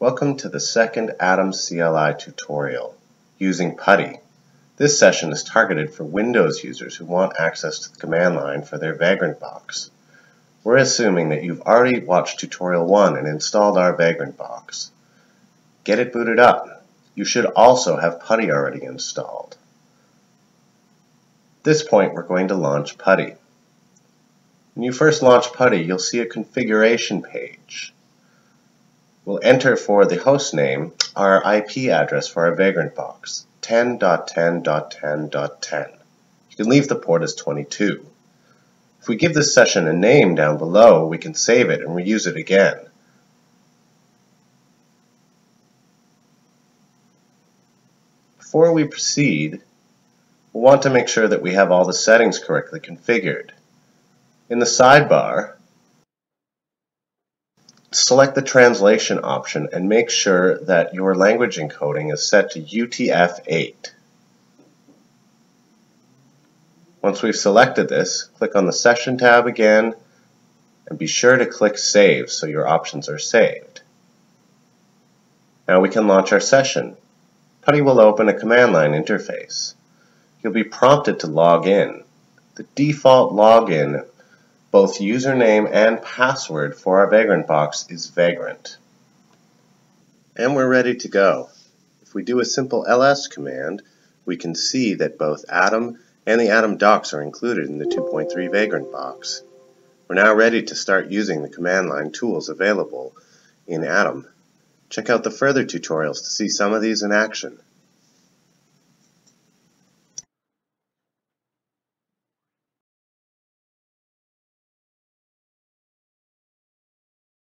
Welcome to the second Atom CLI tutorial using PuTTY. This session is targeted for Windows users who want access to the command line for their Vagrant box. We're assuming that you've already watched tutorial 1 and installed our Vagrant box. Get it booted up. You should also have PuTTY already installed. At this point we're going to launch PuTTY. When you first launch PuTTY you'll see a configuration page. We'll enter for the host name our IP address for our Vagrant box, 10.10.10.10. You can leave the port as 22. If we give this session a name down below, we can save it and reuse it again. Before we proceed, we'll want to make sure that we have all the settings correctly configured. In the sidebar, Select the translation option and make sure that your language encoding is set to UTF-8. Once we've selected this, click on the Session tab again and be sure to click Save so your options are saved. Now we can launch our session. PuTTY will open a command line interface. You'll be prompted to log in. The default login both username and password for our Vagrant box is Vagrant. And we're ready to go. If we do a simple ls command, we can see that both Atom and the Atom docs are included in the 2.3 Vagrant box. We're now ready to start using the command line tools available in Atom. Check out the further tutorials to see some of these in action.